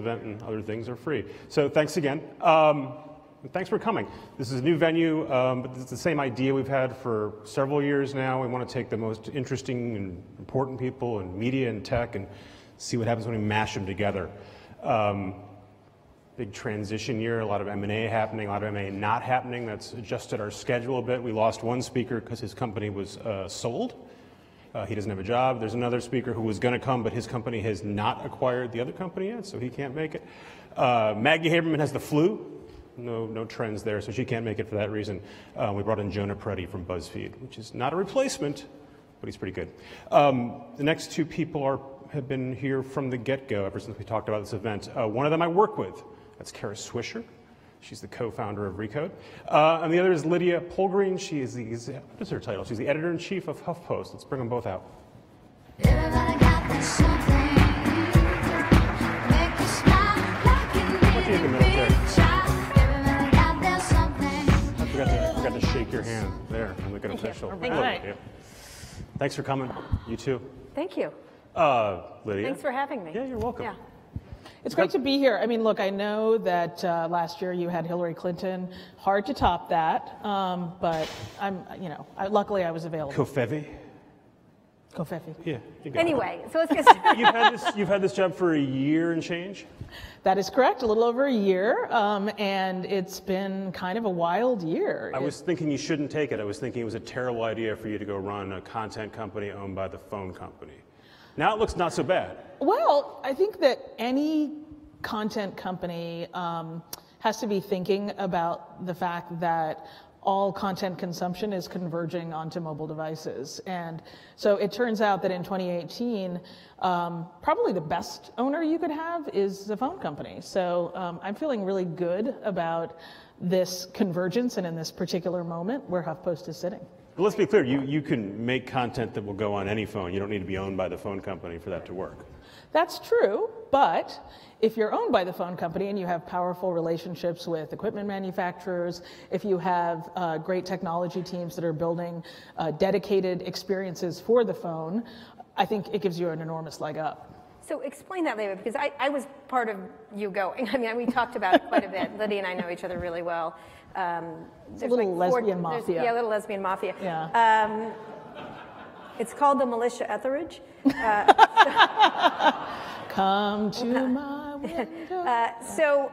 event and other things are free. So thanks again. Um, thanks for coming. This is a new venue, um, but it's the same idea we've had for several years now. We want to take the most interesting and important people in media and tech and see what happens when we mash them together. Um, big transition year, a lot of M&A happening, a lot of M&A not happening. That's adjusted our schedule a bit. We lost one speaker because his company was uh, sold. Uh, he doesn't have a job. There's another speaker who was going to come, but his company has not acquired the other company yet, so he can't make it. Uh, Maggie Haberman has the flu. No, no trends there, so she can't make it for that reason. Uh, we brought in Jonah Peretti from BuzzFeed, which is not a replacement, but he's pretty good. Um, the next two people are, have been here from the get-go ever since we talked about this event. Uh, one of them I work with. That's Kara Swisher. She's the co-founder of Recode. Uh, and the other is Lydia Polgreen. She is the, what is her title? She's the editor-in-chief of HuffPost. Let's bring them both out. I forgot, to, I forgot to shake your hand there. I'm like an official. Thank Look, you. yeah. Thanks for coming. You too. Thank you. Uh, Lydia. Thanks for having me. Yeah, you're welcome. Yeah. It's great to be here. I mean, look, I know that uh, last year you had Hillary Clinton. Hard to top that, um, but I'm, you know, I, luckily I was available. Kofevi? covfefe. Yeah. you got it. Anyway, so let's get started. You've had, this, you've had this job for a year and change? That is correct. A little over a year, um, and it's been kind of a wild year. I It- was thinking you shouldn't take it. I was thinking it was a terrible idea for you to go run a content company owned by the phone company. Now it looks not so bad. Well, I think that any content company um, has to be thinking about the fact that all content consumption is converging onto mobile devices. And so it turns out that in 2018, um, probably the best owner you could have is the phone company. So um, I'm feeling really good about this convergence and in this particular moment where HuffPost is sitting. Let's be clear, you, you can make content that will go on any phone. You don't need to be owned by the phone company for that to work. That's true, but if you're owned by the phone company and you have powerful relationships with equipment manufacturers, if you have uh, great technology teams that are building uh, dedicated experiences for the phone, I think it gives you an enormous leg up. So explain that later, because I, I was part of you going. I mean, we talked about it quite a bit. Lydia and I know each other really well. Um, It's a little four- lesbian mafia. Yeah, a little lesbian mafia. Yeah. Um, it's called the militia Etheridge. Come to my window. Uh, so,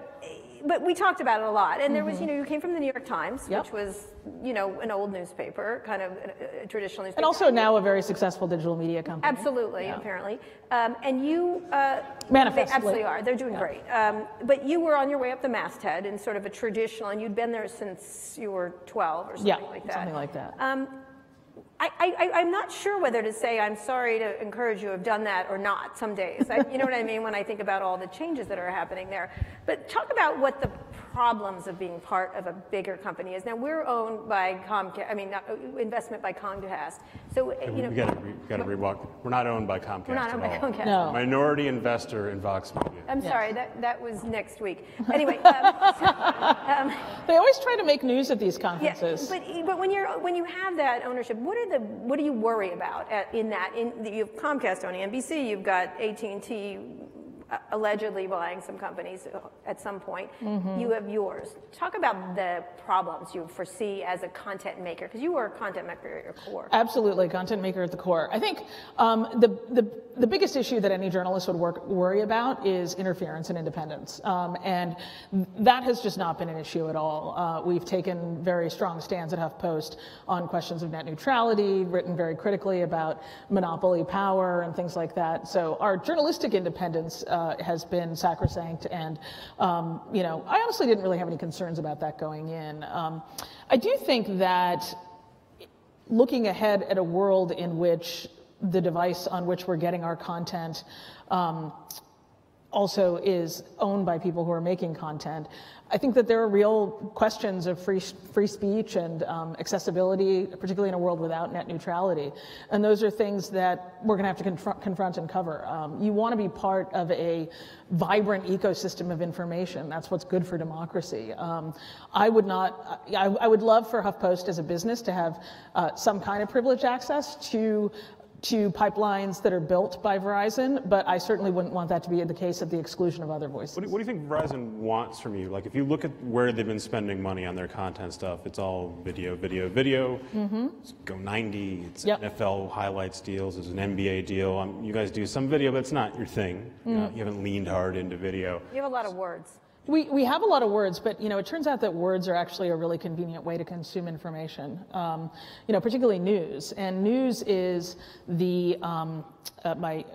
but we talked about it a lot. And there was, you know, you came from the New York Times, Mm-hmm. Yep. which was, you know, an old newspaper, kind of a, a traditional newspaper. and also now a very successful digital media company. Absolutely, apparently. Um, and you. Uh, Manifestly. They absolutely are. They're doing great. Um, but you were on your way up the masthead in sort of a traditional, and you'd been there since you were 12 or something Yeah, like that. something like that. Um, I, I'm not sure whether to say I'm sorry to encourage you have done that or not some days. I, you know what I mean when I think about all the changes that are happening there. But talk about what the problems of being part of a bigger company is. Now, we're owned by Comcast, I mean, not- investment by Comcast. So, you know. we got to re, gotta rewalk. We're not owned by Comcast We're not at owned by all. Comcast. No. Minority investor in Vox Media. I'm sorry, that, that was next week. Anyway, um, so, um, They always try to make news at these yeah, conferences. but, but when you're when you have that ownership, what are the what do you worry about at, in that? In you have Comcast owning NBC, you've got AT and T allegedly buying some companies at some point. Mm-hmm. You have yours. Talk about the problems you foresee as a content maker, because you are a content maker at your core. Absolutely, content maker at the core. I think um, the, the the biggest issue that any journalist would work, worry about is interference and independence, um, and that has just not been an issue at all. Uh, we've taken very strong stands at HuffPost on questions of net neutrality, written very critically about monopoly power and things like that. So our journalistic independence uh, has been sacrosanct, and um, you know, I honestly didn't really have any concerns about that going in. Um, I do think that looking ahead at a world in which the device on which we're getting our content um, also is owned by people who are making content. I think that there are real questions of free, free speech and um, accessibility, particularly in a world without net neutrality. And those are things that we're going to have to confront, confront and cover. Um, you want to be part of a vibrant ecosystem of information. That's what's good for democracy. Um, I would not, I, I would love for HuffPost as a business to have uh, some kind of privileged access to to pipelines that are built by Verizon, but I certainly wouldn't want that to be the case at the exclusion of other voices. What do, what do you think Verizon wants from you? Like, if you look at where they've been spending money on their content stuff, it's all video, video, video. It's Go 90. It's Yep. NFL highlights deals. it's an NBA deal. Um, you guys do some video, but it's not your thing. You're not- you haven't leaned hard into video. You have a lot of words. We, we have a lot of words, but you know, it turns out that words are actually a really convenient way to consume information. Um, you know, particularly news, and news is the um, uh, my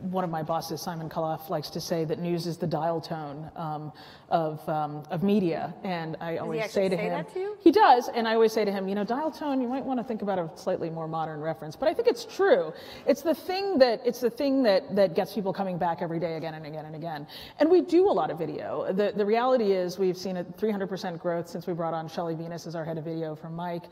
one of my bosses, Simon Khalaf, likes to say that news is the dial tone um, of um, of media, and I always actually say to say him, that to you? he does, and I always say to him, you know, dial tone, you might want to think about a slightly more modern reference. But I think it's true. It's the thing that it's the thing that that gets people coming back every day again and again and again. And we do a lot of video. The the reality is we've seen a 300% growth since we brought on Shelley Venus as our head of video from Mic.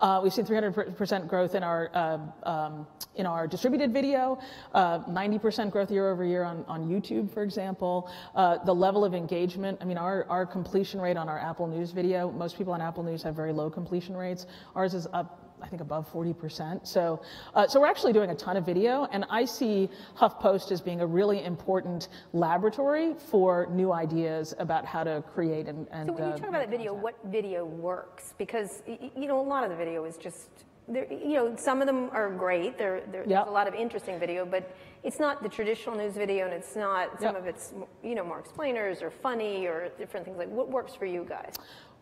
Uh, we've seen 300% growth in our uh, um, in our distributed video, uh, 90% growth year over year on, on YouTube, for example. Uh, the level of engagement, I mean, our, our completion rate on our Apple News video, most people on Apple News have very low completion rates. Ours is up. I think above 40%. So, uh, so we're actually doing a ton of video, and I see HuffPost as being a really important laboratory for new ideas about how to create and. and So when you uh, talk about that video, what video works? Because you know a lot of the video is just, there- you know, some of them are great. There, there- Yep. there's a lot of interesting video, but it's not the traditional news video, and it's not some Yep. of it's you know more explainers or funny or different things. Like what works for you guys?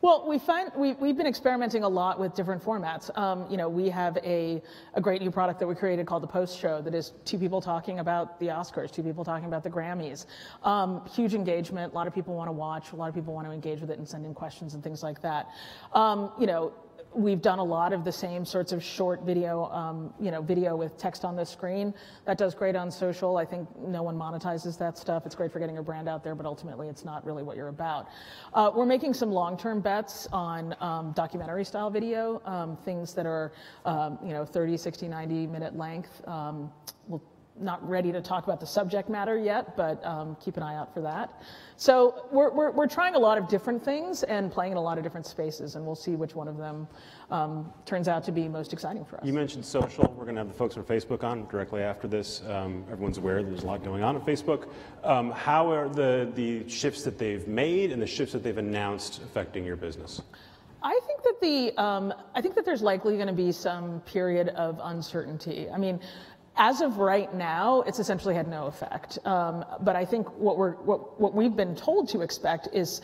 Well, we find we, we've been experimenting a lot with different formats. Um, you know, we have a, a great new product that we created called the Post Show that is two people talking about the Oscars, two people talking about the Grammys. Um, huge engagement. A lot of people want to watch. A lot of people want to engage with it and send in questions and things like that. Um, you know, We've done a lot of the same sorts of short video, um, you know, video with text on the screen. That does great on social. I think no one monetizes that stuff. It's great for getting your brand out there, but ultimately it's not really what you're about. Uh, we're making some long-term bets on um, documentary-style video, um, things that are, um, you know, 30, 60, 90 minute length. Um, we'll not ready to talk about the subject matter yet, but um, keep an eye out for that. So we're, we're, we're trying a lot of different things and playing in a lot of different spaces, and we'll see which one of them um, turns out to be most exciting for us. You mentioned social. We're going to have the folks from Facebook on directly after this. Um, everyone's aware there's a lot going on at Facebook. Um, how are the, the shifts that they've made and the shifts that they've announced affecting your business? I think that the um, I think that there's likely going to be some period of uncertainty. I mean, as of right now, it's essentially had no effect. Um, but I think what we're what, what we've been told to expect is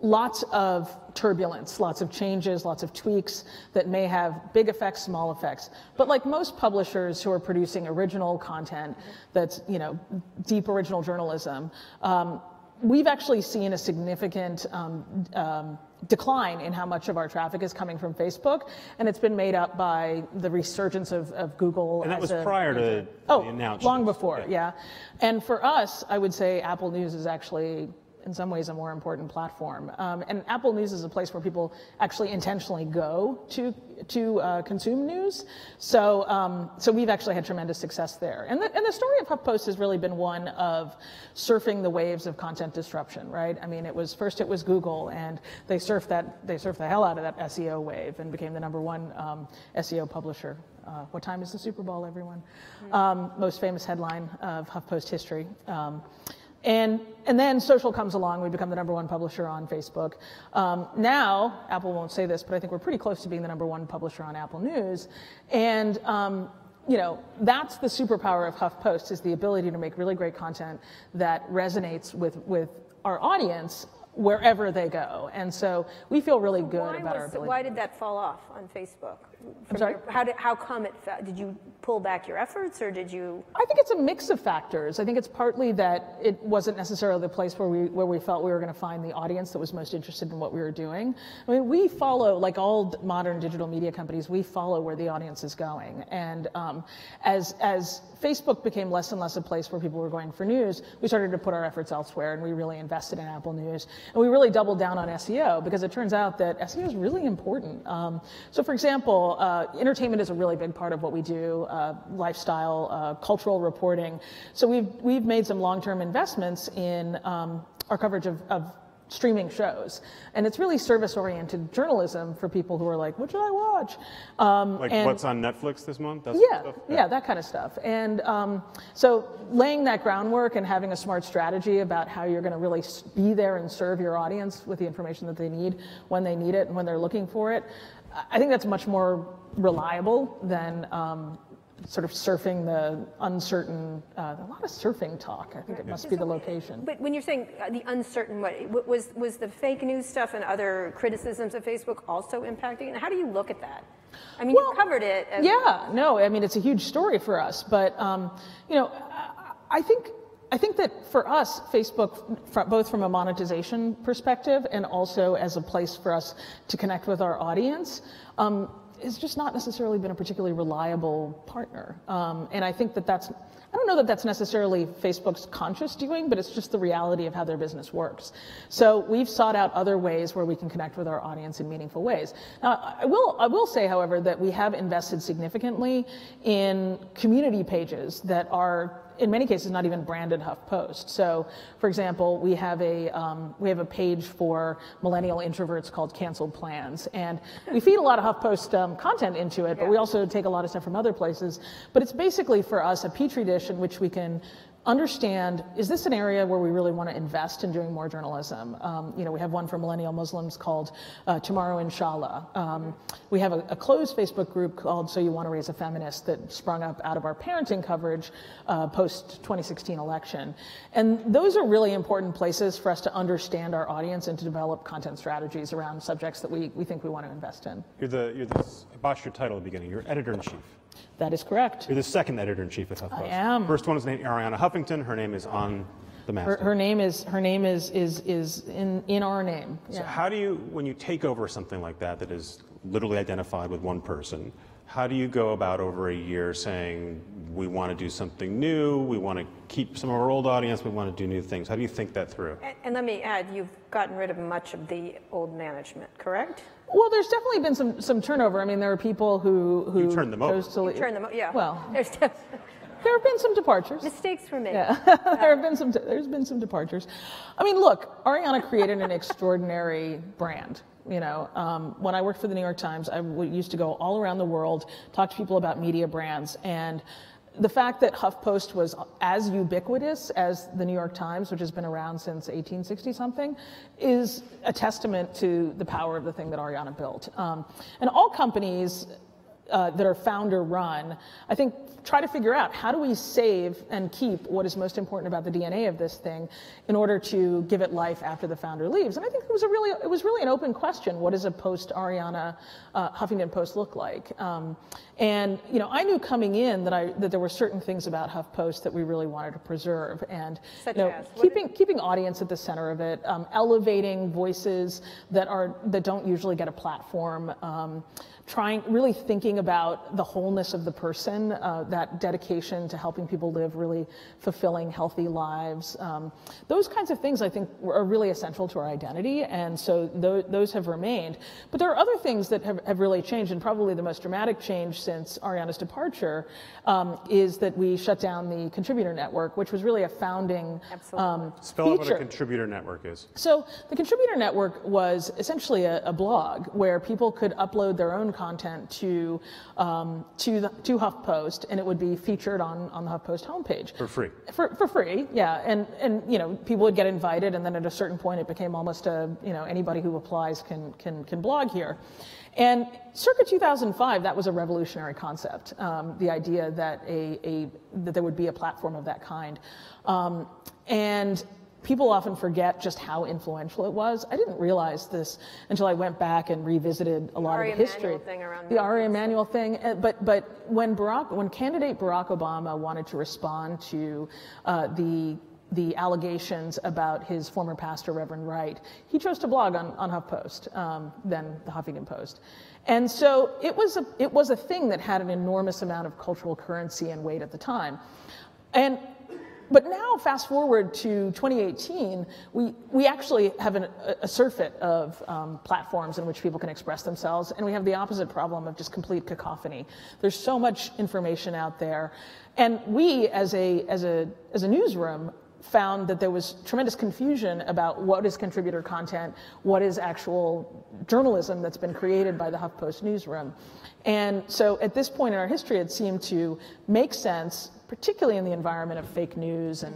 lots of turbulence, lots of changes, lots of tweaks that may have big effects, small effects. But like most publishers who are producing original content that's you know deep original journalism. Um, We've actually seen a significant um, um, decline in how much of our traffic is coming from Facebook, and it's been made up by the resurgence of, of Google. And that as was a prior to major- the oh, announcements. long before, Yeah. yeah. And for us, I would say Apple News is actually, in some ways, a more important platform. Um, and Apple News is a place where people actually intentionally go to to uh, consume news. So, um, so we've actually had tremendous success there. And the, and the story of HuffPost has really been one of surfing the waves of content disruption, right? I mean, it was first it was Google, and they surfed that they surfed the hell out of that SEO wave and became the number one um, SEO publisher. Uh, what time is the Super Bowl, everyone? Um, most famous headline of HuffPost history. Um, and, and then social comes along, we become the number one publisher on Facebook. Um, now, Apple won't say this, but I think we're pretty close to being the number one publisher on Apple News. And, um, you know, that's the superpower of HuffPost is the ability to make really great content that resonates with, with our audience wherever they go. And so we feel really good Why, about our ability. why did that fall off on Facebook? From sorry? your- how, did, how come it? Did you pull back your efforts or did you? I think it's a mix of factors. I think it's partly that it wasn't necessarily the place where we where we felt we were going to find the audience that was most interested in what we were doing. I mean, we follow like all modern digital media companies. We follow where the audience is going, and um, as as Facebook became less and less a place where people were going for news, we started to put our efforts elsewhere, and we really invested in Apple News, and we really doubled down on SEO because it turns out that SEO is really important. Um, so, for example, uh, entertainment is a really big part of what we do, uh, lifestyle, uh, cultural reporting. So we've we've made some long-term investments in um, our coverage of, of streaming shows. And it's really service oriented journalism for people who are like, what should I watch? Um, Like and- what's on Netflix this month? That's yeah, stuff? yeah, that kind of stuff. And um, so laying that groundwork and having a smart strategy about how you're going to really be there and serve your audience with the information that they need when they need it and when they're looking for it, I- think that's much more reliable than um, sort of surfing the uncertain, uh, a lot of surfing talk. I think it must be the location. But when you're saying uh, the uncertain, what was was the fake news stuff and other criticisms of Facebook also impacting? And how do you look at that? I mean, Well, you covered it. Yeah, no, I mean it's a huge story for us, but um, you know, I think I think that for us, Facebook, both from a monetization perspective and also as a place for us to connect with our audience, um, has just not necessarily been a particularly reliable partner. Um, and I think that that's I don't know that that's necessarily Facebook's conscious doing, but it's just the reality of how their business works. So we've sought out other ways where we can connect with our audience in meaningful ways. Now, I will, I will say, however, that we have invested significantly in community pages that are in many cases not even branded HuffPost. So, for example, we have a um, we have a page for millennial introverts called Canceled Plans, and we feed a lot of HuffPost um, content into it, but we also take a lot of stuff from other places. But it's basically for us a petri dish in which we can understand is this an area where we really want to invest in doing more journalism? Um, you know, we have one for millennial Muslims called uh, Tomorrow Inshallah. Um, we have a, a, closed Facebook group called So You Want to Raise a Feminist that sprung up out of our parenting coverage uh, post 2016 election. And those are really important places for us to understand our audience and to develop content strategies around subjects that we, we think we want to invest in. You're the, you're the, I your title at the beginning. You're editor in chief. That is correct. You're the second editor in chief at HuffPost. I am. First one is named Arianna Huffington. Her name is on the Her, master. her name is her name is is is in in our name. So Yeah. how do you, when you take over something like that that is literally identified with one person, how do you go about over a year saying we want to do something new, we want to keep some of our old audience, we want to do new things? How do you think that through? And, and let me add, you've gotten rid of much of the old management, correct? Well, there's definitely been some some turnover. I mean, there are people who who You turned them over. to leave. Turn them, over. yeah. Well, There's there have been some departures. mistakes were made. Yeah, there have been some. There's been some departures. I mean, look, Arianna created an extraordinary brand. You know, um, when I worked for the New York Times, I used to go all around the world, talk to people about media brands, and the fact that HuffPost was as ubiquitous as the New York Times, which has been around since 1860 something, is a testament to the power of the thing that Arianna built. Um, and all companies uh, that are founder run, I think try to figure out how do we save and keep what is most important about the DNA of this thing in order to give it life after the founder leaves. And I think it was a really it was really an open question. What does a post Arianna uh, Huffington Post look like? Um, and you know, I knew coming in that I that there were certain things about HuffPost that we really wanted to preserve, and Such you know, as? Keeping keeping audience at the center of it, um, elevating voices that are that don't usually get a platform. Um, trying really thinking about the wholeness of the person uh, that dedication to helping people live really fulfilling healthy lives. Um, those kinds of things i think are really essential to our identity and so th- those have remained. But there are other things that have, have really changed and probably the most dramatic change since arianna's departure um, is that we shut down the contributor network which was really a founding um, Spell out what a contributor network is. So the contributor network was essentially a, a blog where people could upload their own content to um, to the, to HuffPost, and it would be featured on on the HuffPost homepage For free. for, for free. Yeah, and and you know people would get invited, and then at a certain point it became almost a you know anybody who applies can can can blog here. And circa 2005, that was a revolutionary concept. Um, the idea that a, a that there would be a platform of that kind, um, and people often forget just how influential it was. I didn't realize this until I went back and revisited a lot Ari of the history. Emanuel thing around the. Ari Emanuel thing, uh, but but when Barack, when candidate Barack Obama wanted to respond to uh, the the allegations about his former pastor, Reverend Wright, he chose to blog on, on HuffPost, um, then the Huffington Post. And so it was, a, it was a thing that had an enormous amount of cultural currency and weight at the time. And but now, fast forward to 2018, we, we actually have an, a surfeit of um, platforms in which people can express themselves, and we have the opposite problem of just complete cacophony. There's so much information out there, and we, as a, as a, as a newsroom, found that there was tremendous confusion about what is contributor content, what is actual journalism that's been created by the HuffPost newsroom. And so at this point in our history, it seemed to make sense, particularly in the environment of fake news and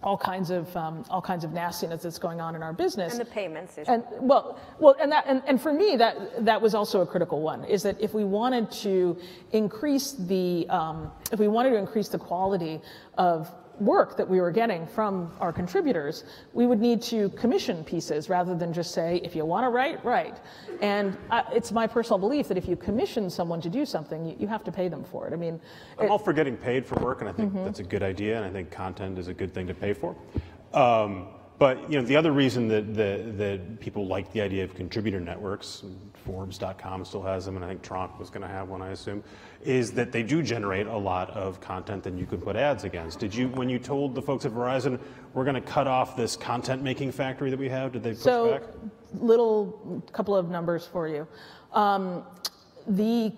all kinds of um, all kinds of nastiness that's going on in our business. And the payments issue. And well, well, and that and, and for me that that was also a critical one. Is that if we wanted to increase the um, if we wanted to increase the quality of work that we were getting from our contributors, we would need to commission pieces rather than just say, if you want to write, write. And uh, it's my personal belief that if you commission someone to do something, you, you have to pay them for it. I mean, I'm it- all for getting paid for work, and I think that's a good idea, and I think content is a good thing to pay for. Um, but you know, the other reason that, that, that people like the idea of contributor networks, Forbes.com still has them, and I think Tronc was going to have one, I assume, is that they do generate a lot of content that you can put ads against. Did you, when you told the folks at Verizon, we're going to cut off this content making factory that we have, did they push so back? little couple of numbers for you. Um, the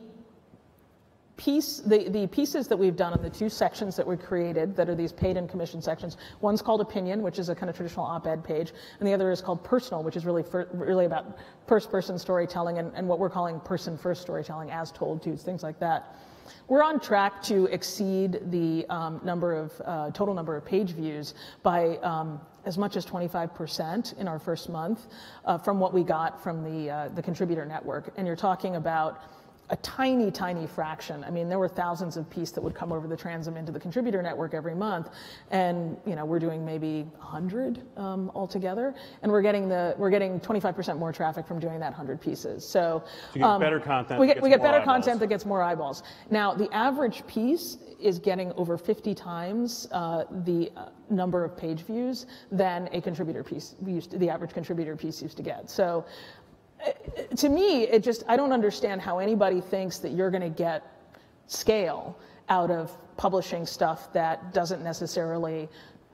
piece, the, the pieces that we've done on the two sections that we created that are these paid and commission sections, one's called opinion, which is a kind of traditional op-ed page, and the other is called personal, which is really fir- really about first-person storytelling and, and what we're calling person-first storytelling, as told to, things like that. We're on track to exceed the um, number of uh, total number of page views by um, as much as 25% in our first month uh, from what we got from the uh, the contributor network. And you're talking about a tiny, tiny fraction. I mean, there were thousands of pieces that would come over the transom into the contributor network every month, and you know we're doing maybe 100 um, altogether, and we're getting the we're getting 25% more traffic from doing that 100 pieces. So, you get better content We get, we get better eyeballs. content that gets more eyeballs. Now, the average piece is getting over 50 times uh, the uh, number of page views than a contributor piece used to, the average contributor piece used to get. So to me, it just, I don't understand how anybody thinks that you're going to get scale out of publishing stuff that doesn't necessarily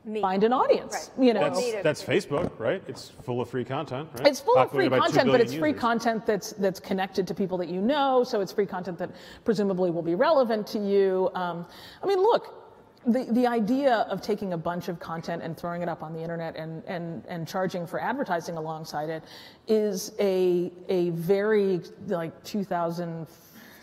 Meet. find an audience. Right. You know, That's, that's Facebook, right? It's full of free content, right? it's full of free Populated by 2 content, but billion it's free content that's that's connected to people that you know. So it's free content that presumably will be relevant to you. Um, I mean, look. The, the idea of taking a bunch of content and throwing it up on the internet and, and, and charging for advertising alongside it is a, a very like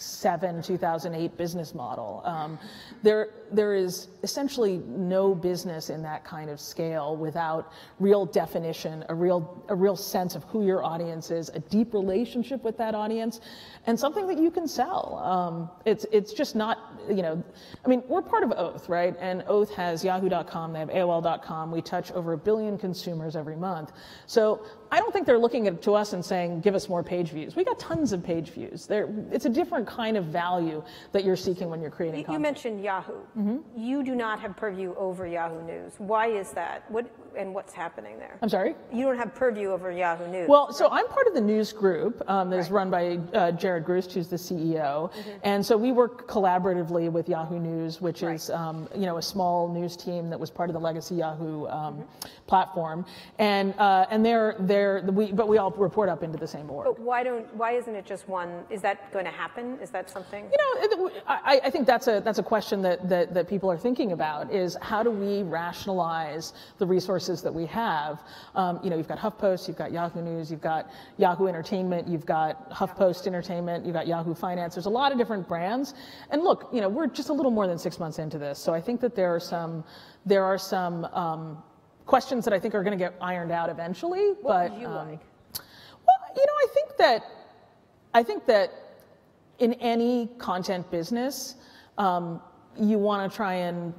2007, 2008 business model. Um, there, there is essentially no business in that kind of scale without real definition, a real, a real sense of who your audience is, a deep relationship with that audience, and something that you can sell. Um, it's, it's just not, you know, I mean, we're part of Oath, right? And Oath has yahoo.com, they have AOL.com. We touch over a billion consumers every month. So I don't think they're looking at, to us and saying, give us more page views. We got tons of page views. They're, it's a different kind of value that you're seeking when you're creating You- You content. mentioned Yahoo. Mm-hmm. You do not have purview over Yahoo News. Why is that? What and what's happening there? I'm sorry? You don't have purview over Yahoo News. Well, so I'm part of the news group um, that is run by uh, Jared Grusd, who's the CEO, and so we work collaboratively with Yahoo News, which is um, you know a small news team that was part of the legacy Yahoo um, platform, and uh, and they're they're we but we all report up into the same org. but why don't? Why isn't it just one? Is that going to happen? Is that something? You know, I, I think that's a that's a question that, that that people are thinking about is how do we rationalize the resources that we have? Um, you know, you've got HuffPost, you've got Yahoo News, you've got Yahoo Entertainment, you've got HuffPost Entertainment, you've got Yahoo Finance. There's a lot of different brands, and look, you know, we're just a little more than six months into this, so I think that there are some there are some um, questions that I think are going to get ironed out eventually. What but would you um, like? well, you know, I think that I think that in any content business, um, you want to try and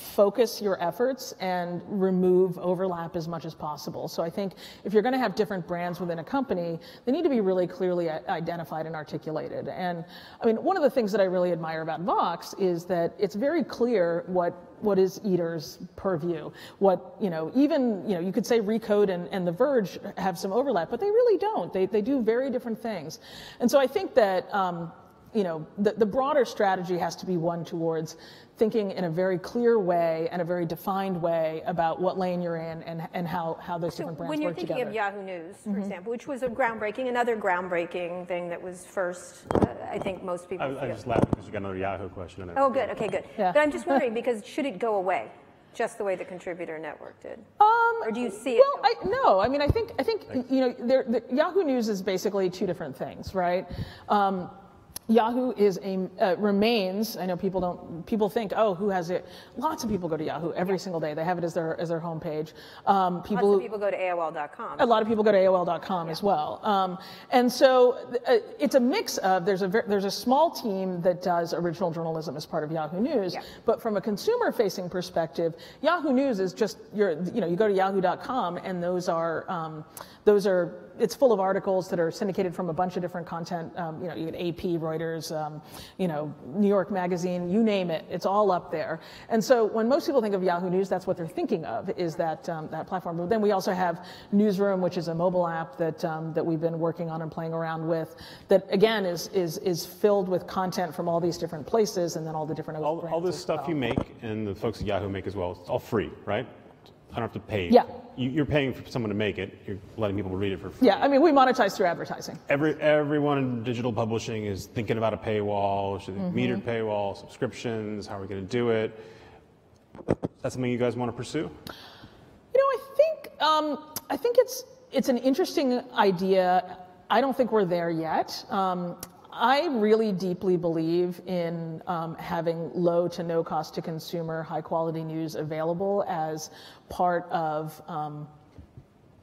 focus your efforts and remove overlap as much as possible. So I think if you're going to have different brands within a company, they need to be really clearly identified and articulated. And I mean, one of the things that I really admire about Vox is that it's very clear what what is Eater's purview. What, you know, even, you know, you could say Recode and, and The Verge have some overlap, but they really don't. They, they do very different things. And so I think that, um, you know, the, the broader strategy has to be one towards thinking in a very clear way and a very defined way about what lane you're in and, and how, how those So different brands work. when you're work thinking together. of Yahoo News, Mm-hmm. for example, which was a groundbreaking, another groundbreaking thing that was first, uh, I think most people I, I just laughed because you got another Yahoo question in it. Oh, good. Okay, good. Yeah. But I'm just wondering because should it go away? just the way the contributor network did? Um, Or do you see it Well, I, no. I mean, I think I think you know, there, the, Yahoo News is basically two different things, right? Um, Yahoo is a uh, remains. I know people don't. People think, oh, who has it? Lots of people go to Yahoo every single day. They have it as their as their homepage. Um, Lots of people go to AOL.com. A lot of people go to AOL.com as well, um, and so uh, it's a mix of there's a ver- there's a small team that does original journalism as part of Yahoo News, Yeah. but from a consumer-facing perspective, Yahoo News is just your you know you go to Yahoo.com and those are um, those are it's full of articles that are syndicated from a bunch of different content. Um, you know, you get AP, Reuters, um, you know, New York Magazine, you name it. It's all up there. And so when most people think of Yahoo News, that's what they're thinking of is that um, that platform. But then we also have Newsroom, which is a mobile app that um, that we've been working on and playing around with. That again is is is filled with content from all these different places, and then all the different All, all this stuff well. you make and the folks at Yahoo make as well, it's all free, right? I don't have to pay. Yeah. You, you're paying for someone to make it. You're letting people read it for free. Yeah, I mean we monetize through advertising. Every, everyone in digital publishing is thinking about a paywall, should Mm-hmm. metered paywall, subscriptions, how are we going to do it? That's something you guys want to pursue? You know, I think um, I think it's it's an interesting idea. I don't think we're there yet. Um, I really deeply believe in um, having low to no cost to consumer, high quality news available as part of. Um,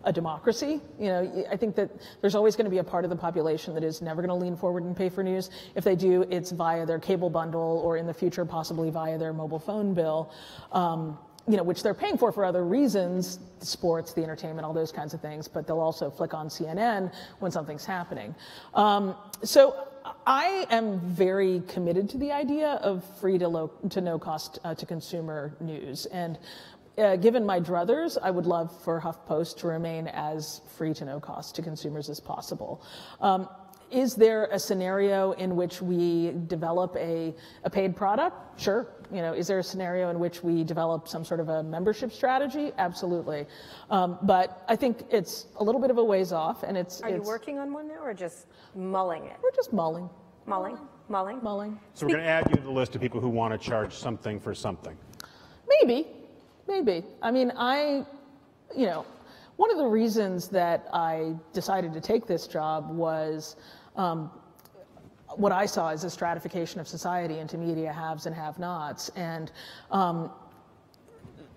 a democracy. You know, I think that there's always going to be a part of the population that is never going to lean forward and pay for news. If they do, it's via their cable bundle or in the future, possibly via their mobile phone bill. Um, you know, which they're paying for for other reasons, the sports, the entertainment, all those kinds of things, but they'll also flick on CNN when something's happening. Um, so I am very committed to the idea of free to low to no cost uh, to consumer news. And uh, given my druthers, I would love for HuffPost to remain as free to no cost to consumers as possible. Um, is there a scenario in which we develop a, a paid product? Sure. You know, is there a scenario in which we develop some sort of a membership strategy? Absolutely. Um, but I think it's a little bit of a ways off, and it's. Are you working on one now or just mulling it? We're just mulling, Mulling? Mulling? mulling. So we're going to add you to the list of people who want to charge something for something. Maybe, maybe. I mean, I, you know, one of the reasons that I decided to take this job was um, what I saw as a stratification of society into media haves and have-nots, and um,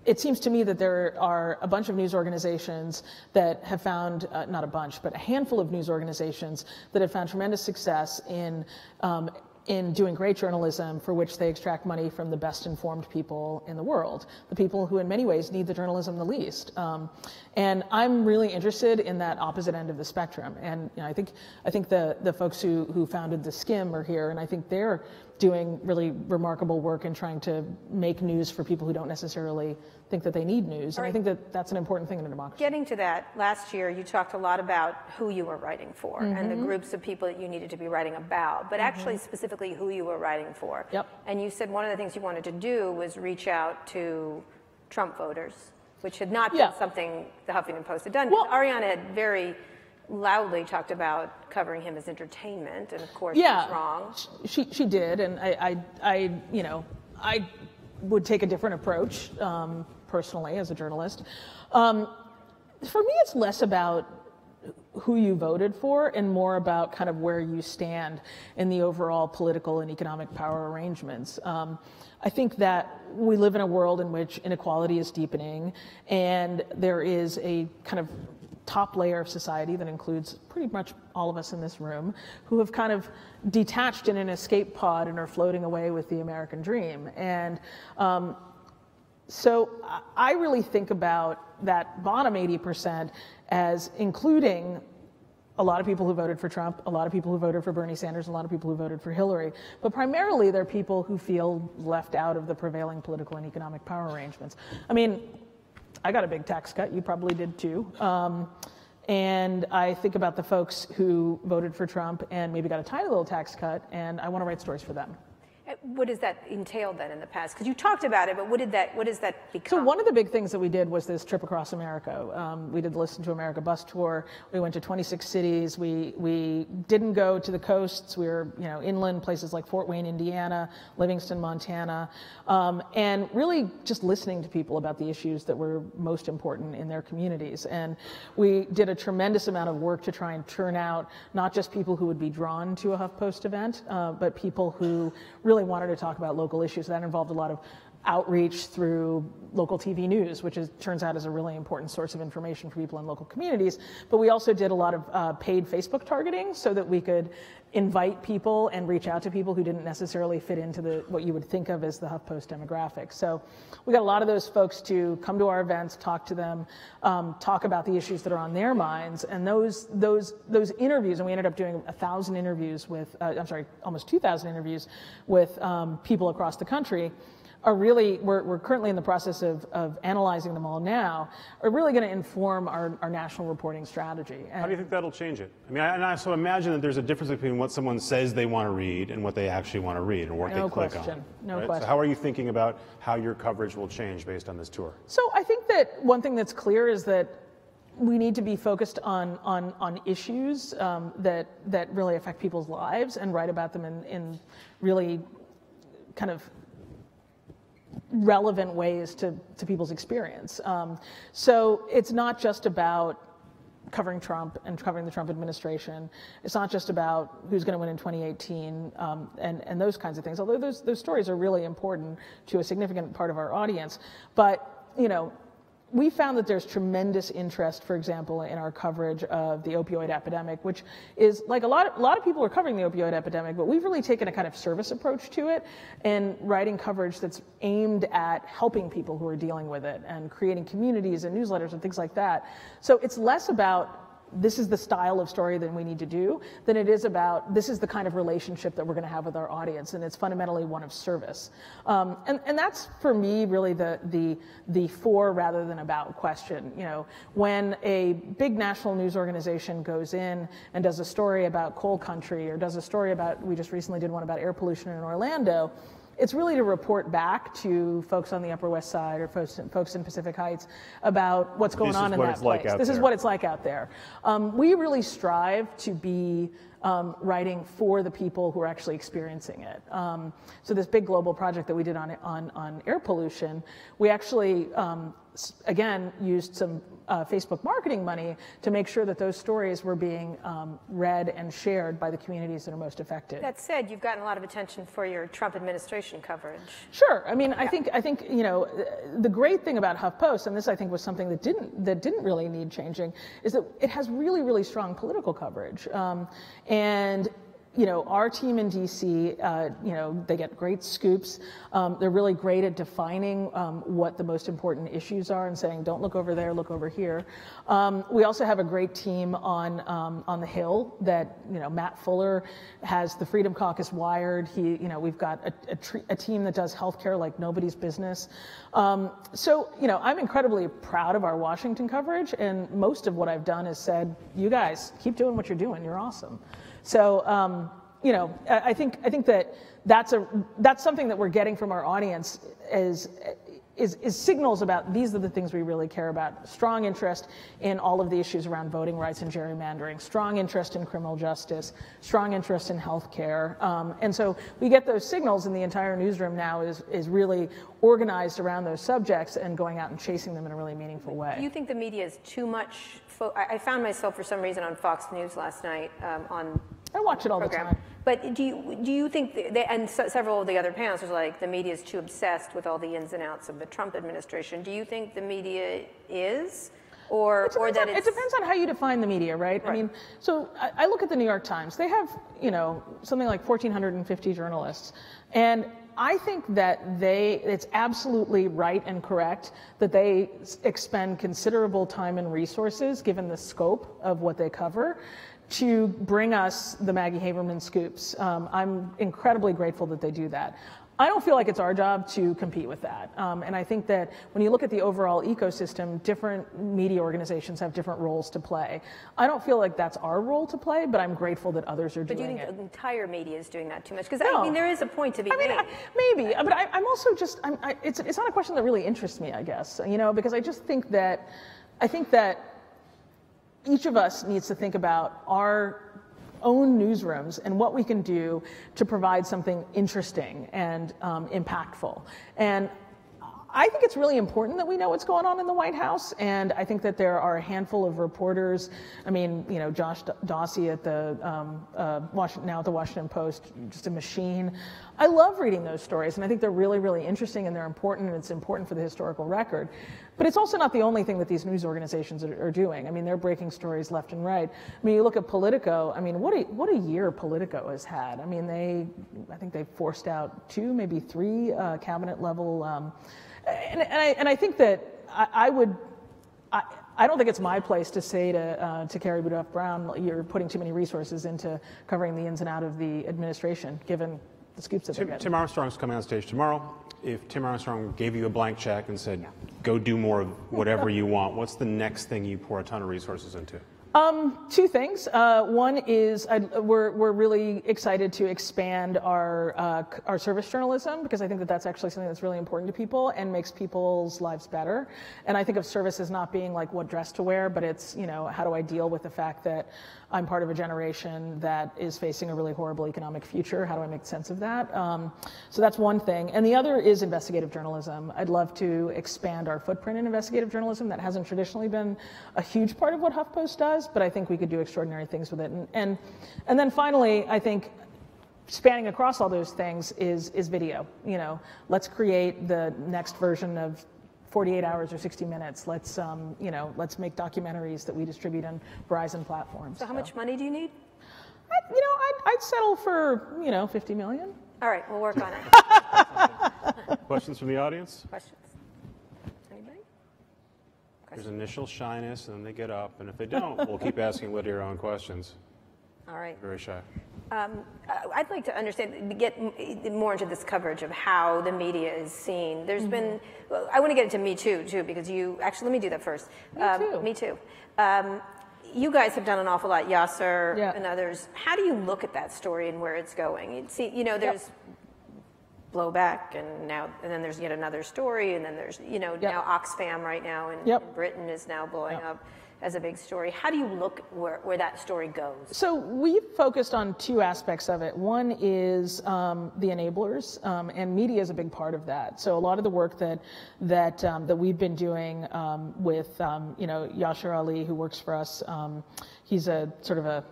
it seems to me that there are a bunch of news organizations that have found, uh, not a bunch, but a handful of news organizations that have found tremendous success in, um, in doing great journalism for which they extract money from the best informed people in the world, the people who in many ways need the journalism the least. Um, and I'm really interested in that opposite end of the spectrum. And you know, I think, I think the, the folks who, who founded The Skimm are here, and I think they're doing really remarkable work in trying to make news for people who don't necessarily think that they need news. And I think that that's an important thing in a democracy. Getting to that, last year you talked a lot about who you were writing for and Mm-hmm. the groups of people that you needed to be writing about, but actually specifically who you were writing for. Yep. And you said one of the things you wanted to do was reach out to Trump voters, which had not been something the Huffington Post had done. Well- Arianna had very loudly talked about covering him as entertainment, and of course yeah, she's wrong. She she did, and I I, I you know I would take a different approach um, personally as a journalist. Um, for me, it's less about who you voted for and more about kind of where you stand in the overall political and economic power arrangements. Um, I think that we live in a world in which inequality is deepening and there is a kind of top layer of society that includes pretty much all of us in this room who have kind of detached in an escape pod and are floating away with the American dream. And um, so I- really think about that bottom 80% as including a lot of people who voted for Trump, a lot of people who voted for Bernie Sanders, a lot of people who voted for Hillary. But primarily, they're people who feel left out of the prevailing political and economic power arrangements. I mean, I got a big tax cut. You probably did too. Um, and I think about the folks who voted for Trump and maybe got a tiny little tax cut, and I want to write stories for them. Uh, what does that entail then in the past? Because you talked about it, but what did that, what does that become? So one of the big things that we did was this trip across America. Um, we did the Listen to America bus tour. We went to 26 cities. We we didn't go to the coasts. We were you know inland places like Fort Wayne, Indiana, Livingston, Montana, um, and really just listening to people about the issues that were most important in their communities. And we did a tremendous amount of work to try and turn out not just people who would be drawn to a HuffPost event, uh, but people who really wanted to talk about local issues. That involved a lot of outreach through local TV news, which is, turns out is a really important source of information for people in local communities. But we also did a lot of uh, paid Facebook targeting so that we could invite people and reach out to people who didn't necessarily fit into the what you would think of as the HuffPost demographic. So we got a lot of those folks to come to our events, talk to them, um, talk about the issues that are on their minds, and those those those interviews. And we ended up doing a thousand interviews with, uh, I'm sorry, almost two thousand interviews with um, people across the country are really, we're, we're currently in the process of, of analyzing them all now, are really going to inform our, our national reporting strategy. How do you think that'll change it? I mean, I, and I so imagine that there's a difference between what someone says they want to read and what they actually want to read and what No they click on. No right? question. So how are you thinking about how your coverage will change based on this tour? So I think that one thing that's clear is that we need to be focused on on on issues um, that that really affect people's lives and write about them in in really kind of relevant ways to to people's experience. Um, so it's not just about covering Trump and covering the Trump administration. It's not just about who's going to win in 2018 um, and, and those kinds of things, although those, those stories are really important to a significant part of our audience. But, you know, we found that there's tremendous interest, for example, in our coverage of the opioid epidemic, which is like a lot of, a lot of people are covering the opioid epidemic, but we've really taken a kind of service approach to it and writing coverage that's aimed at helping people who are dealing with it and creating communities and newsletters and things like that. So it's less about this is the style of story that we need to do than it is about this is the kind of relationship that we're going to have with our audience and it's fundamentally one of service. Um, and, and that's for me really the, the, the for rather than about question. You know when a big national news organization goes in and does a story about coal country or does a story about we just recently did one about air pollution in orlando it's really to report back to folks on the Upper West Side or folks, folks in Pacific Heights about what's going This on in that it's like place. this is what it's like out there. Um, we really strive to be um, writing for the people who are actually experiencing it. Um, so this big global project that we did on on, on air pollution, we actually um, again used some uh, Facebook marketing money to make sure that those stories were being um, read and shared by the communities that are most affected. That said, you've gotten a lot of attention for your Trump administration coverage. Sure. I mean, I think I think you know the great thing about HuffPost, and this I think was something that didn't that didn't really need changing, is that it has really really strong political coverage, um, and you know our team in DC, uh, you know they get great scoops. Um, they're really great at defining um, what the most important issues are and saying, don't look over there, look over here. Um, we also have a great team on um, on the Hill that you know Matt Fuller has the Freedom Caucus wired. He you know we've got a, a, a team that does healthcare like nobody's business. Um, so you know I'm incredibly proud of our Washington coverage, and most of what I've done is said, you guys keep doing what you're doing. You're awesome. So um, you know I, think I think that that's a that's something that we're getting from our audience is is, is signals about these are the things we really care about. Strong interest in all of the issues around voting rights and gerrymandering, strong interest in criminal justice, strong interest in healthcare. Um, and so we get those signals, and the entire newsroom now is, is really organized around those subjects and going out and chasing them in a really meaningful way. Do you think the media is too much? I found myself for some reason on Fox News last night um, on I watch it all the time. But do you do you think they, and se- several of the other panels was like the media is too obsessed with all the ins and outs of the Trump administration? Do you think the media is, or It or that on, it's it depends on how you define the media, right? I mean, so I, I look at the New York Times. They have, you know, something like 1,450 journalists, and I think that they, it's absolutely right and correct that they expend considerable time and resources, given the scope of what they cover, to bring us the Maggie Haberman scoops. Um, I'm incredibly grateful that they do that. I don't feel like it's our job to compete with that. Um, and I think that when you look at the overall ecosystem, different media organizations have different roles to play. I don't feel like that's our role to play, but I'm grateful that others are doing that. But do you think it. the entire media is doing that too much? Because No. I mean, there is a point to be I mean, made. I, maybe, but I, I'm also just, I'm, I, it's, it's not a question that really interests me, I guess, you know, because I just think that, I think that each of us needs to think about our own newsrooms and what we can do to provide something interesting and um, impactful. And I think it's really important that we know what's going on in the White House, and I think that there are a handful of reporters. I mean, you know, Josh Dawsey at the um, uh, Washington, now at the Washington Post, just a machine. I love reading those stories, and I think they're really, really interesting, and they're important, and it's important for the historical record. But it's also not the only thing that these news organizations are, are doing. I mean, they're breaking stories left and right. I mean, you look at Politico. I mean, what a what a year Politico has had. I mean, they, I think they forced out two, maybe three uh, cabinet level. Um, and, and, I, and I think that I, I would, I, I don't think it's my place to say to, uh, to Carrie Budoff Brown, you're putting too many resources into covering the ins and out of the administration, given the scoops that they're Tim, getting. Tim Armstrong's coming on stage tomorrow. If Tim Armstrong gave you a blank check and said, go do more of whatever you want, what's the next thing you pour a ton of resources into? Um, two things. Uh, one is i we're, we're really excited to expand our, uh, our service journalism because I think that that's actually something that's really important to people and makes people's lives better. And I think of service as not being like what dress to wear, but it's, you know, how do I deal with the fact that I'm part of a generation that is facing a really horrible economic future? How do I make sense of that? Um, so that's one thing. And the other is investigative journalism. I'd love to expand our footprint in investigative journalism. That hasn't traditionally been a huge part of what HuffPost does, but I think we could do extraordinary things with it. And, and, and then finally, I think spanning across all those things is, is video. You know, let's create the next version of 48 hours or 60 minutes. Let's, um, you know, let's make documentaries that we distribute on Verizon platforms. so how much money do you need? I, you know, I'd, I'd settle for, you know, 50 million. All right, we'll work on it. Questions from the audience? Questions? Anybody? There's initial shyness, and then they get up, and if they don't, we'll keep asking Lydia her own questions. All right. Very shy. Um, I- I'd like to understand, get more into this coverage of how the media is seen. There's been, well, I want to get into Me Too, too, because you, actually, let me do that first. Me Um, Too. Me Too. Um, you guys have done an awful lot, Yashar Yeah. and others. How do you look at that story and where it's going? You see, you know, there's blowback, and now, and then there's yet another story, and then there's, you know, Yep. now Oxfam right now in, Yep. in Britain is now blowing Yep. up as a big story. How do you look where, where that story goes? So we've focused on two aspects of it. One is um, the enablers, um, and media is a big part of that. So a lot of the work that that um, that we've been doing um, with um, you know Yashar Ali, who works for us, um, he's a sort of a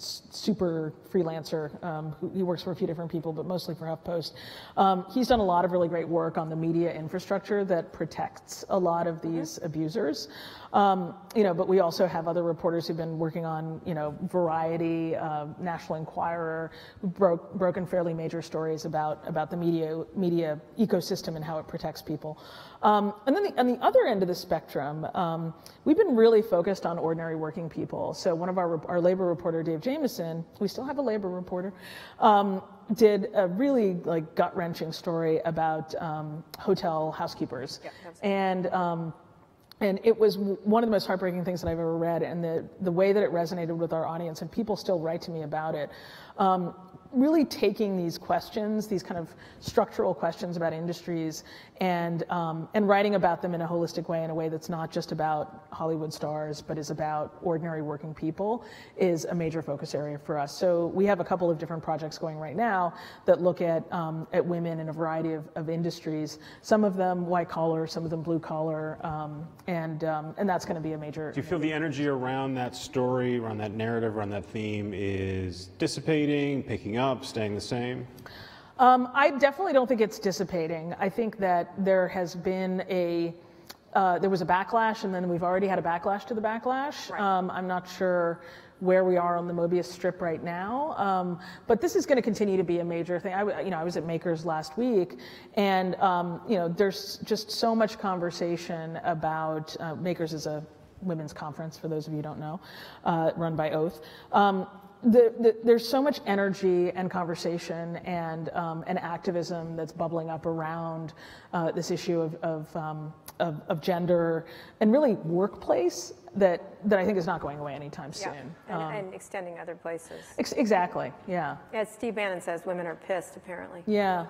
super freelancer um, who he works for a few different people, but mostly for HuffPost. Um, he's done a lot of really great work on the media infrastructure that protects a lot of these abusers. Um, you know, but we also have other reporters who've been working on, you know, Variety, uh, National Enquirer, broke broken fairly major stories about about the media media ecosystem and how it protects people. Um, and then the, on the other end of the spectrum, um, we've been really focused on ordinary working people. So one of our our labor reporter, Dave Jamieson, we still have a labor reporter, um, did a really like gut wrenching story about um, hotel housekeepers, and. Um, and it was one of the most heartbreaking things that I've ever read, and the, the way that it resonated with our audience, and people still write to me about it. Really taking these questions, these kind of structural questions about industries, and, um, and writing about them in a holistic way, in a way that's not just about Hollywood stars, but is about ordinary working people, is a major focus area for us. So we have a couple of different projects going right now that look at, um, at women in a variety of, of industries, some of them white collar, some of them blue collar, um, and, um, and that's going to be a major. Do you feel the energy around that story, around that narrative, around that theme is dissipating, picking up, staying the same? Um, I definitely don't think it's dissipating. I think that there has been a uh, there was a backlash, and then we've already had a backlash to the backlash. Right. Um, I'm not sure where we are on the Mobius strip right now, um, but this is going to continue to be a major thing. I, w- you know, I was at Makers last week, and um, you know, there's just so much conversation about uh, Makers is a women's conference for those of you who don't know, uh, run by Oath. The, the, there's so much energy and conversation and, um, and activism that's bubbling up around uh, this issue of, of, um, of, of, gender and really workplace that, that I think is not going away anytime yeah. soon. And, um, and, extending other places. Ex- exactly, yeah. As Steve Bannon says, women are pissed, apparently. Yeah.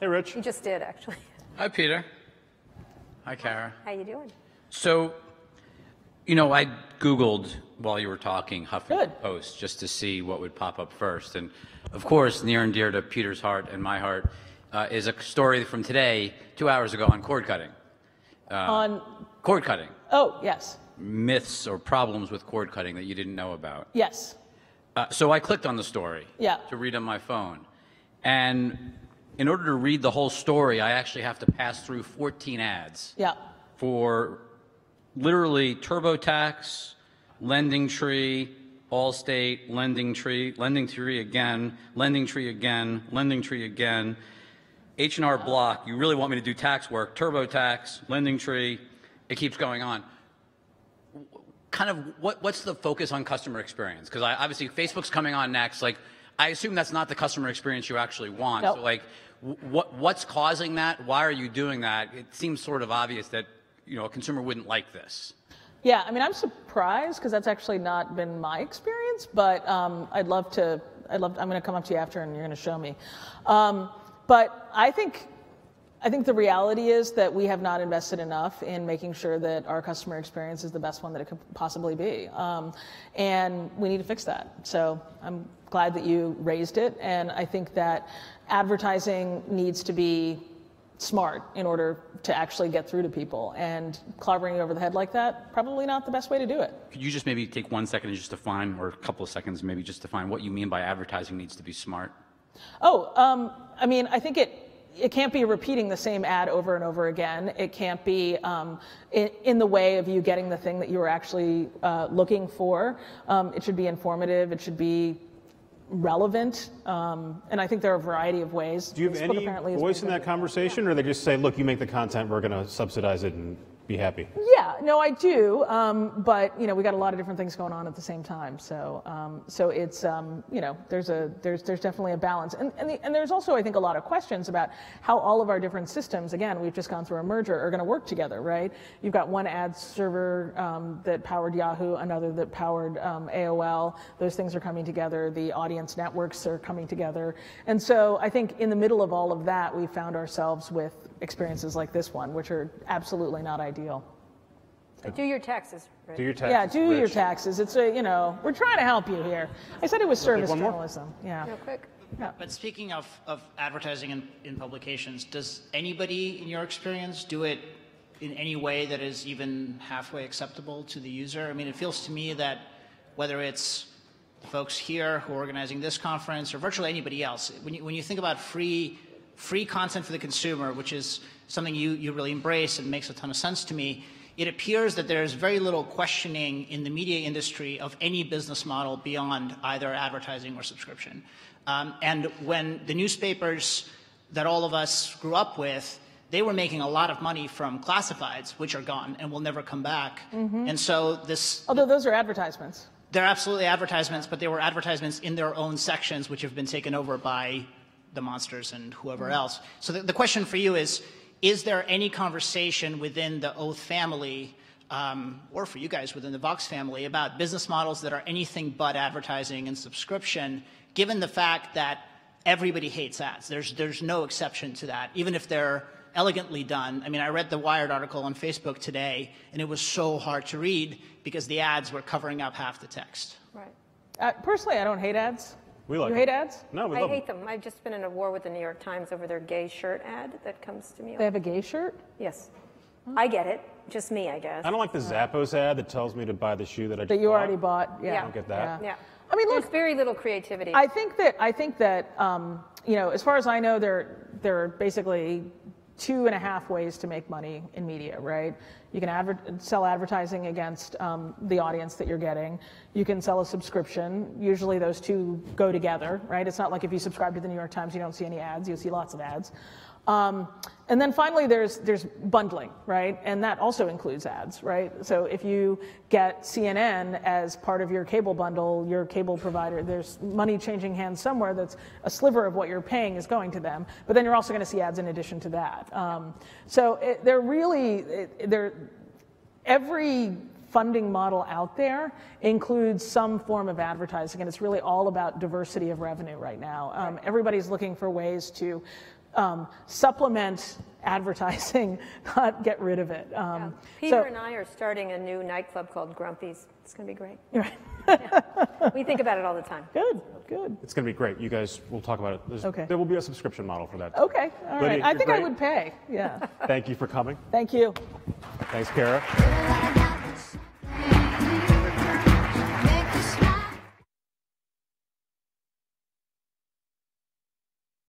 Hey, Rich. He just did, actually. Hi, Peter. Hi, Kara. How you doing? So, you know, I Googled while you were talking Huffington Good. Post just to see what would pop up first. And of course, near and dear to Peter's heart and my heart uh, is a story from today, two hours ago, on cord cutting. Uh, on cord cutting. Oh, yes. Myths or problems with cord cutting that you didn't know about. Yes. Uh, so I clicked on the story yeah. to read on my phone. And in order to read the whole story, I actually have to pass through 14 ads. Yeah. For literally TurboTax, Lending Tree, Allstate, Lending Tree, Lending Tree again, Lending Tree again, Lending Tree again, H&R Block, you really want me to do tax work, TurboTax, Lending Tree, it keeps going on. Kind of what, what's the focus on customer experience? Because obviously Facebook's coming on next. Like, I assume that's not the customer experience you actually want. Nope. So like, what, what's causing that? Why are you doing that? It seems sort of obvious that you know, a consumer wouldn't like this. Yeah, I mean, I'm surprised because that's actually not been my experience, but um, I'd love to, I'd love, I'm going to come up to you after and you're going to show me. Um, but I think, I think the reality is that we have not invested enough in making sure that our customer experience is the best one that it could possibly be. Um, and we need to fix that. So I'm glad that you raised it. And I think that advertising needs to be smart in order to actually get through to people. And clobbering over the head like that, probably not the best way to do it. Could you just maybe take one second and just define, or a couple of seconds maybe just define what you mean by advertising needs to be smart? Oh, um, I mean, I think it. It can't be repeating the same ad over and over again. It can't be um, in, in, the way of you getting the thing that you were actually uh, looking for. Um, it should be informative. It should be relevant. Um, and I think there are a variety of ways. Do you have Facebook any voice in that conversation, yeah. or they just say, look, you make the content, we're going to subsidize it and be happy? Yeah, no, I do. Um, but you know, we got a lot of different things going on at the same time. So, um, so it's um, you know, there's a there's there's definitely a balance, and and, the, and, there's also I think a lot of questions about how all of our different systems. Again, we've just gone through a merger, are going to work together, right? You've got one ad server um, that powered Yahoo, another that powered um, AOL. Those things are coming together. The audience networks are coming together, and so I think in the middle of all of that, we found ourselves with experiences like this one, which are absolutely not ideal. Do your taxes. Do your taxes. Yeah, do Rich. your taxes. It's a, you know, we're trying to help you here. I said it was service journalism. Yeah. Real quick. Yeah. But speaking of, of advertising in, in publications, does anybody in your experience do it in any way that is even halfway acceptable to the user? I mean, it feels to me that whether it's the folks here who are organizing this conference or virtually anybody else, when you, when you think about free free content for the consumer, which is something you, you really embrace and makes a ton of sense to me, it appears that there's very little questioning in the media industry of any business model beyond either advertising or subscription. Um, and when the newspapers that all of us grew up with, they were making a lot of money from classifieds, which are gone and will never come back. Mm-hmm. And so this. Although those are advertisements. They're absolutely advertisements, but they were advertisements in their own sections, which have been taken over by the monsters and whoever else. So the, the, question for you is, is there any conversation within the Oath family, um, or for you guys within the Vox family, about business models that are anything but advertising and subscription, given the fact that everybody hates ads? There's, there's no exception to that, even if they're elegantly done. I mean, I read the Wired article on Facebook today, and it was so hard to read because the ads were covering up half the text. Right. Uh, personally, I don't hate ads. We like you them. hate ads? No, we I love hate them. them. I've just been in a war with the New York Times over their gay shirt ad that comes to me. They have a gay shirt? Yes. I get it. Just me, I guess. I don't like the Zappos ad that tells me to buy the shoe that I just That you bought. already bought? Yeah. Yeah. I don't get that. Yeah. I mean, look, There's very little creativity. I think that I think that um, you know, as far as I know, there there are basically two and a half ways to make money in media, right? You can adver- sell advertising against um, the audience that you're getting. You can sell a subscription. Usually those two go together, right? It's not like if you subscribe to the New York Times, you don't see any ads. You see lots of ads. Um, and then finally, there's there's bundling, right? And that also includes ads, right? So if you get CNN as part of your cable bundle, your cable provider, there's money changing hands somewhere. That's a sliver of what you're paying is going to them. But then you're also going to see ads in addition to that. Um, so it, they're really they're every funding model out there includes some form of advertising, and it's really all about diversity of revenue right now. Um, everybody's looking for ways to um, supplement advertising, not get rid of it. Um, Peter so- and I are starting a new nightclub called Grumpy's. It's going to be great. Right. We think about it all the time. Good, good. It's going to be great. You guys, we'll talk about it. There's- Okay. There will be a subscription model for that. Okay, all Lydia, right. I you're think I would pay. Yeah. Thank you for coming. Thank you. Thanks, Kara.